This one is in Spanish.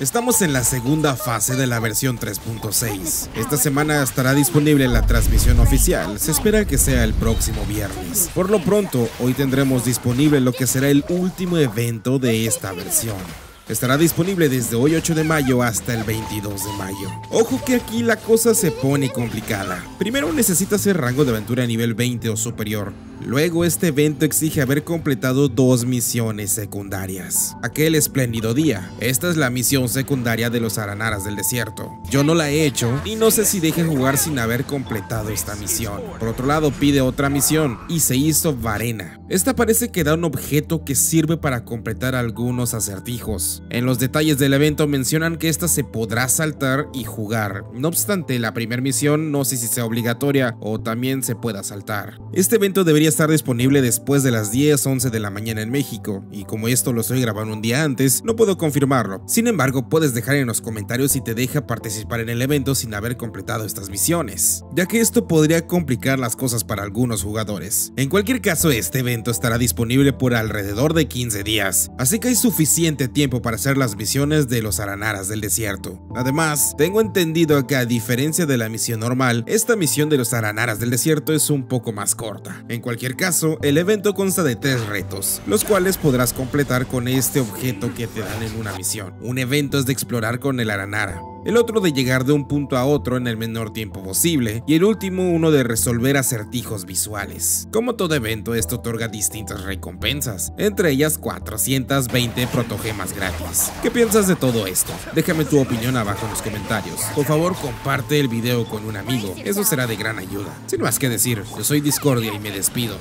Estamos en la segunda fase de la versión 3.6. Esta semana estará disponible la transmisión oficial, se espera que sea el próximo viernes. Por lo pronto, hoy tendremos disponible lo que será el último evento de esta versión. Estará disponible desde hoy 8 de mayo hasta el 22 de mayo. Ojo que aquí la cosa se pone complicada. Primero necesitas el rango de aventura nivel 20 o superior. Luego este evento exige haber completado dos misiones secundarias. Aquel espléndido día. Esta es la misión secundaria de los Aranaras del desierto. Yo no la he hecho y no sé si deje jugar sin haber completado esta misión. Por otro lado pide otra misión y se hizo Varena. Esta parece que da un objeto que sirve para completar algunos acertijos. En los detalles del evento mencionan que esta se podrá saltar y jugar. No obstante, la primera misión no sé si sea obligatoria o también se pueda saltar. Este evento debería estar disponible después de las 10, 11 de la mañana en México, y como esto lo estoy grabando un día antes, no puedo confirmarlo. Sin embargo, puedes dejar en los comentarios si te deja participar en el evento sin haber completado estas misiones, ya que esto podría complicar las cosas para algunos jugadores. En cualquier caso, este evento estará disponible por alrededor de 15 días, así que hay suficiente tiempo para hacer las misiones de los aranaras del desierto. Además, tengo entendido que a diferencia de la misión normal, esta misión de los aranaras del desierto es un poco más corta. En cualquier caso, el evento consta de tres retos, los cuales podrás completar con este objeto que te dan en una misión. Un evento es de explorar con el Aranara, el otro de llegar de un punto a otro en el menor tiempo posible, y el último uno de resolver acertijos visuales. Como todo evento, esto otorga distintas recompensas, entre ellas 420 protogemas gratis. ¿Qué piensas de todo esto? Déjame tu opinión abajo en los comentarios. Por favor, comparte el video con un amigo, eso será de gran ayuda. Sin más que decir, yo soy Discordia y me despido.